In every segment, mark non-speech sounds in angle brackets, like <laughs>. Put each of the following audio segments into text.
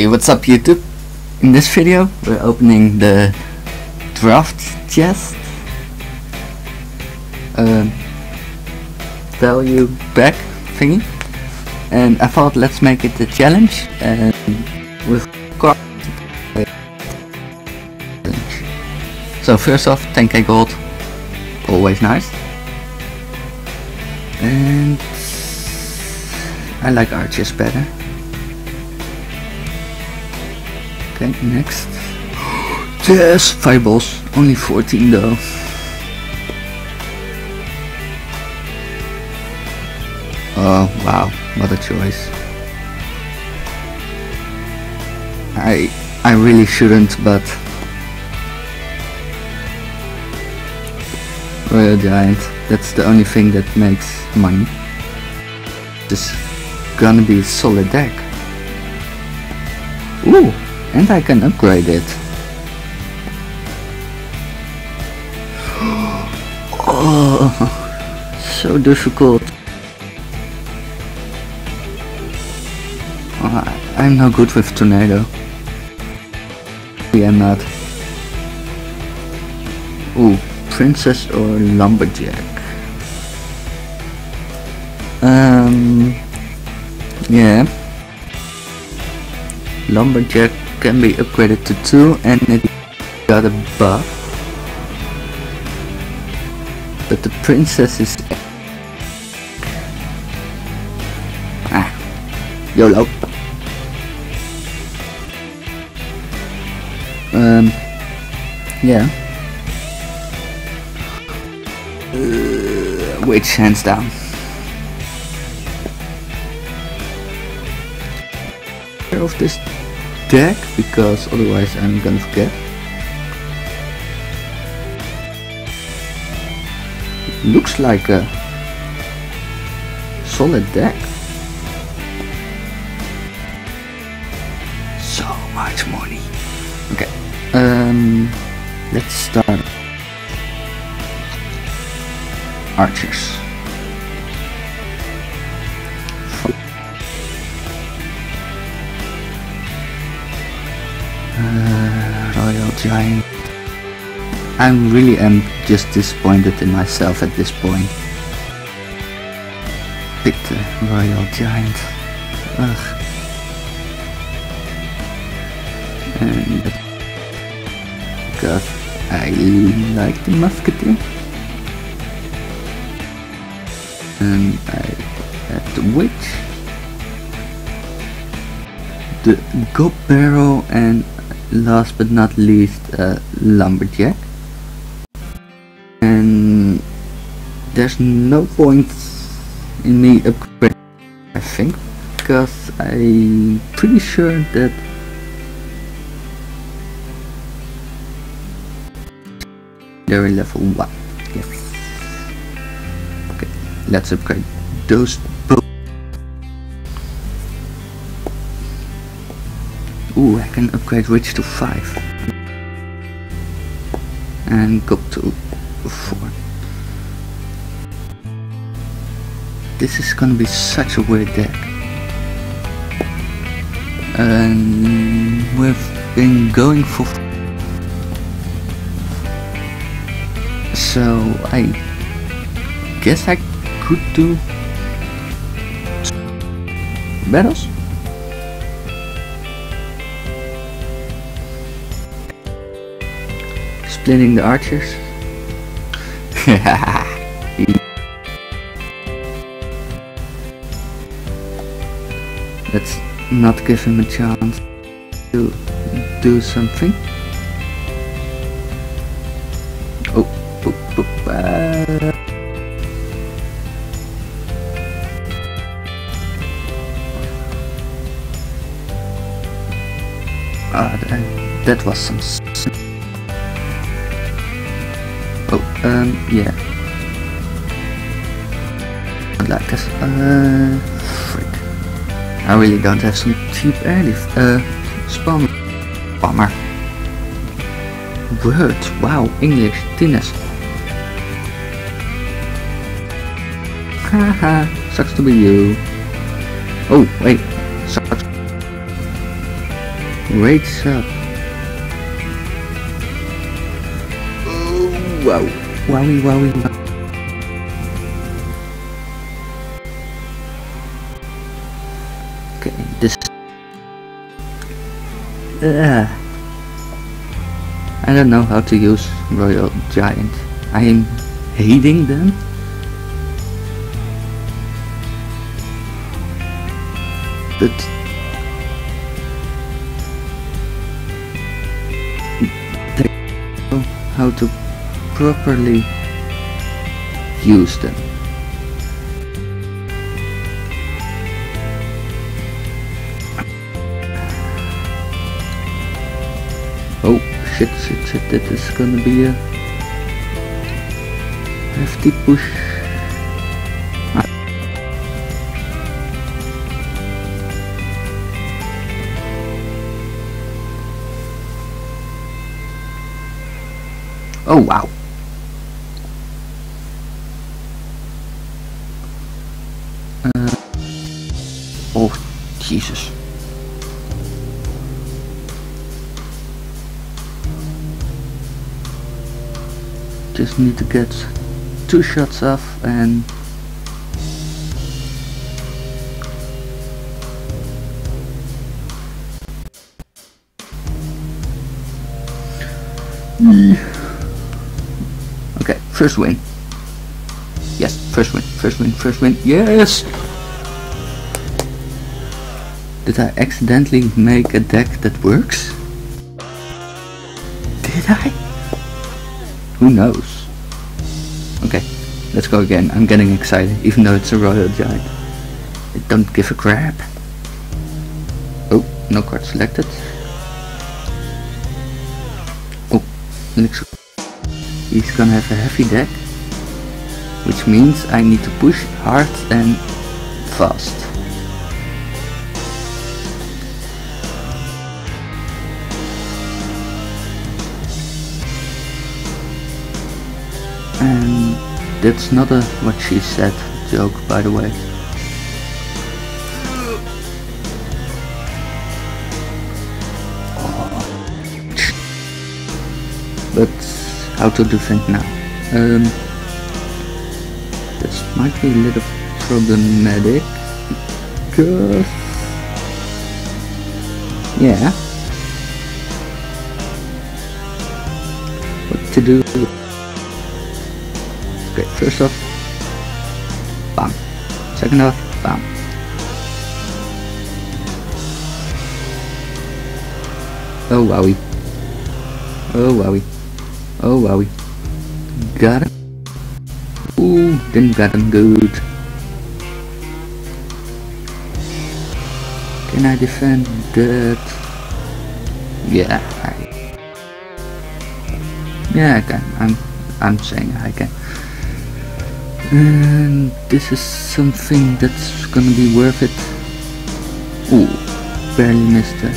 Hey, what's up YouTube? In this video we're opening the draft chest uh, value back thingy and I thought let's make it a challenge and with card challenge. So first off 10k gold, always nice. And I like archers better. Okay, next. <gasps> yes, 5 balls. Only 14 though. Oh, wow. What a choice. I I really shouldn't, but Royal Giant, that's the only thing that makes money. This gonna be a solid deck. Ooh, and I can upgrade it. Oh, <gasps> so difficult. Oh, I'm no good with tornado. I'm not. Ooh, princess or lumberjack. Um, yeah. Lumberjack can be upgraded to 2 and it got a buff. But the princess is... Ah. YOLO. Um, yeah. Uh, which hands down. of this deck because otherwise I'm gonna forget. Looks like a solid deck. So much money. Okay, um, let's start. Archers. Uh, Royal Giant. I really am just disappointed in myself at this point. Pick the Royal Giant. Ugh. And because I like the Musketeer. And I had the Witch. The Gob Barrel and last but not least uh, lumberjack. And there's no point in me upgrading I think because I'm pretty sure that they're in level 1 yes. Okay let's upgrade those Ooh, I can upgrade Witch to 5. And go to 4. This is gonna be such a weird deck. And we've been going for... So I guess I could do battles? Splitting the archers. <laughs> Let's not give him a chance to do something. Oh, boop, boop, uh. Ah, that, that was some Oh, um, yeah. I'd like this. Uh, frick. I really don't have some cheap early, uh. Bummer. Word, wow, English, Tinus. Haha, sucks to be you. Oh, wait, sucks. Great. Oh, wow. Wowie, wowie, wow. Okay, this... Uh, I don't know how to use Royal Giant. I am hating them. But how to properly use them. Oh shit shit shit that is gonna be a hefty push. Ah. Oh wow. Jesus. Just need to get two shots off and Okay, first win. Yes, first win, first win, first win. Yes! Did I accidentally make a deck that works? Did I? Who knows? Okay, let's go again. I'm getting excited, even though it's a Royal Giant. It don't give a crap. Oh, no card selected. Oh, looks he's gonna have a heavy deck, which means I need to push hard and fast. That's not a what she said joke, by the way. But how to do things now? Um, this might be a little problematic because yeah, what to do? First off, bam. Second off, bam. Oh wowie. Oh wowie. Oh wowie. Got him. Ooh, didn't got him good. Can I defend that? Yeah, I, yeah, I can. I'm, I'm saying I can. And this is something that's gonna be worth it. Ooh, barely missed it.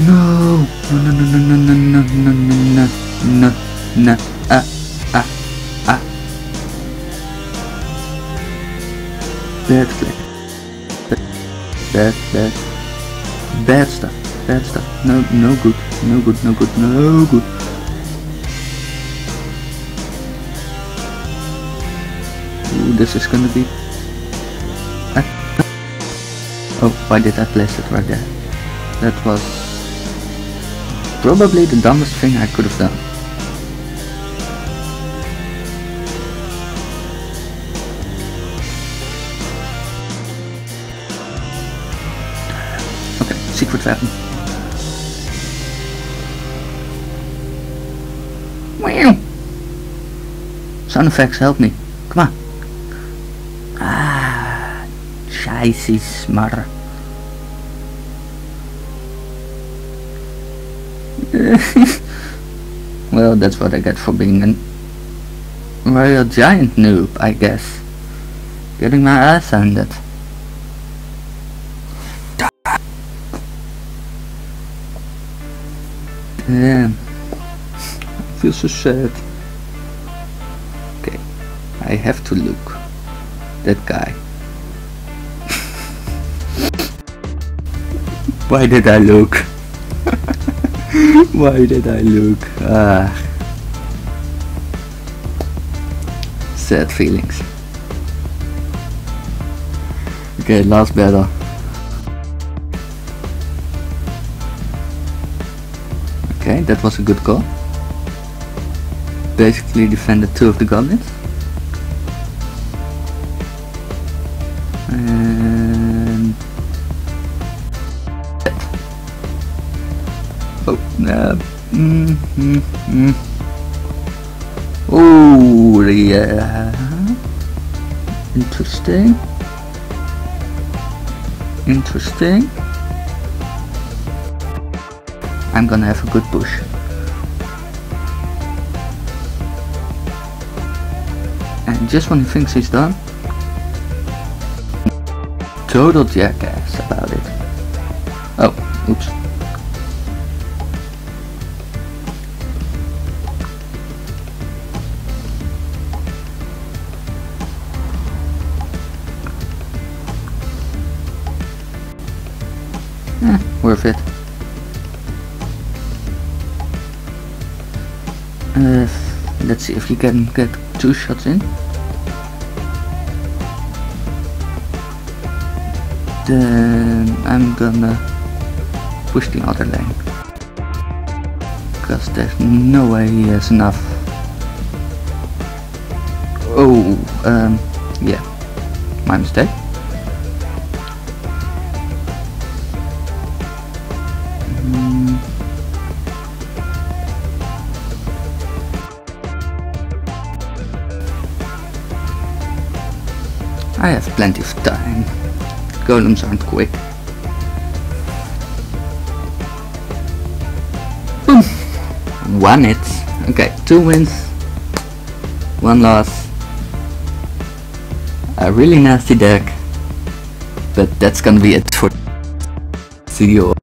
No, no, no, no, no, no, no, no, no, no, no, no, ah, ah, ah. Bad flag. Bad, bad, bad stuff, bad stuff. No, no good, no good, no good, no good. This is gonna be. Oh, why did I place it right there? That was probably the dumbest thing I could have done. Okay, secret weapon. Wow. Sound effects help me. Come on. Ah, scheiße smar. <laughs> well, that's what I get for being a royal giant noob, I guess. Getting my ass handed. Damn. I feel so sad. Okay. I have to look. That guy. Why did I look? <laughs> Why did I look? Ah. Sad feelings. Okay, last battle. Okay, that was a good call. Basically defended two of the goblins. And uh, mm, mm, mm. oh, yeah, interesting, interesting. I'm gonna have a good push. And just when he thinks he's done, total jackass about it. Oh, oops. Worth it. Uh, let's see if you can get two shots in. Then I'm gonna push the other lane. Because there's no way he has enough. Oh, um, yeah, my mistake. I have plenty of time. Golems aren't quick. Boom! Hmm. One hit. Okay, two wins. One loss. A really nasty deck. But that's gonna be it for see you all.